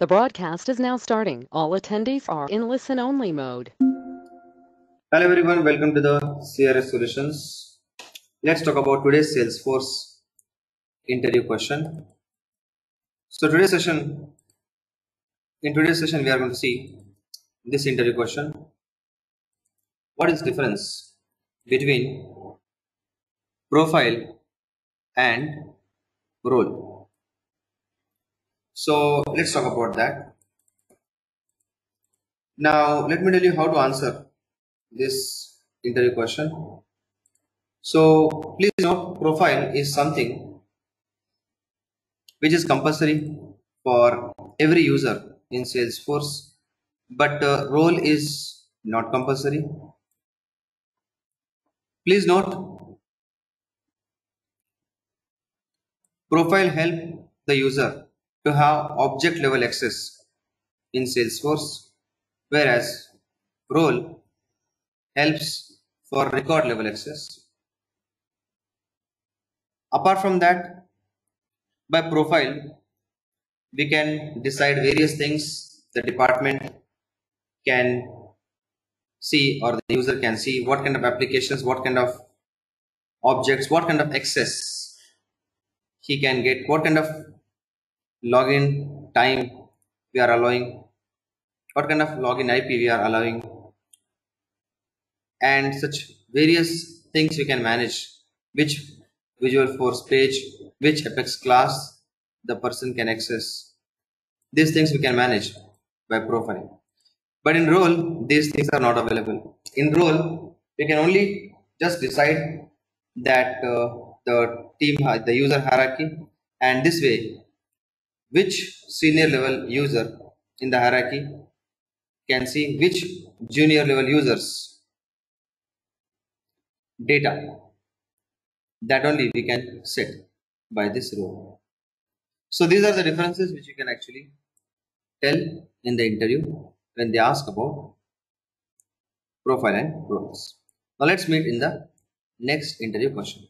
The broadcast is now starting. All attendees are in listen only mode. Hello everyone, welcome to the CRS Solutions. Let's talk about today's Salesforce interview question. So today's session, in today's session we are going to see this interview question. What is difference between profile and role? So let's talk about that. Now let me tell you how to answer this interview question. So please note profile is something which is compulsory for every user in Salesforce but uh, role is not compulsory. Please note profile help the user to have object level access in Salesforce whereas role helps for record level access. Apart from that, by profile, we can decide various things the department can see or the user can see what kind of applications, what kind of objects, what kind of access he can get, what kind of login time we are allowing, what kind of login IP we are allowing, and such various things we can manage. Which Visualforce page which apex class the person can access. These things we can manage by profiling. But in role these things are not available. In role we can only just decide that uh, the team the user hierarchy. And this way which senior level user in the hierarchy can see which junior level users data that only we can set by this role. So these are the differences which you can actually tell in the interview when they ask about profile and roles. Now let's meet in the next interview question.